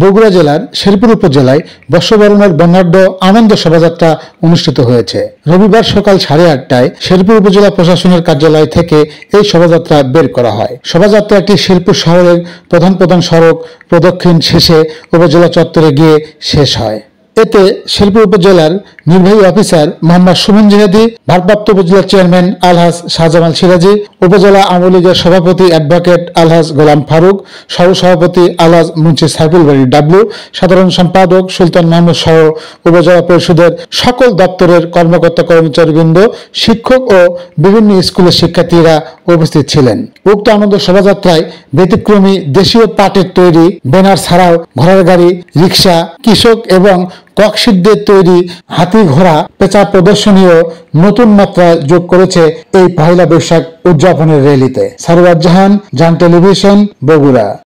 বগুড়া জেলার শেরপুর উপজেলায় বর্ষবরণের বর্ণাঢ্য আনন্দ শোভাযাত্রা অনুষ্ঠিত হয়েছে। রবিবার সকাল সাড়ে আটটায় শেরপুর উপজেলা প্রশাসনের কার্যালয় থেকে এই শোভাযাত্রা বের করা হয়। শোভাযাত্রাটি শেরপুর শহরের প্রধান প্রধান সড়ক প্রদক্ষিণ শেষে উপজেলা চত্বরে গিয়ে শেষ হয়। এতে শিল্পী উপজেলার নির্বাহী অফিসার মোহাম্মদ সুমন জিহাদি, ভারপ্রাপ্ত উপজেলা চেয়ারম্যান আলহাজ শাহজামাল সিরাজি, উপজেলা আওয়ামী লীগের সভাপতি অ্যাডভোকেট আলহাজ গোলাম ফারুক সহ সভাপতি আলহাজ মুন্সি সাইফুল বাড়ি ডাব্লু, সাধারণ সম্পাদক সুলতান মাহমুদ সহ উপজেলা পরিষদের সকল দপ্তরের কর্মকর্তা কর্মচারীবৃন্দ, শিক্ষক ও বিভিন্ন স্কুলের শিক্ষার্থীরা উপস্থিত ছিলেন। উক্ত আনন্দ শোভাযাত্রায় ব্যতিক্রমী দেশীয় পাটের তৈরি ব্যানার ছাড়াও ঘোড়ার গাড়ি, রিক্সা, কৃষক এবং ককশিদদের তৈরি হাতি ঘোড়া পেঁচা প্রদর্শনীও নতুন মাত্রা যোগ করেছে এই পহেলা বৈশাখ উদযাপনের র্যালিতে। সারোয়ার জাহান, জান টেলিভিশন, বগুড়া।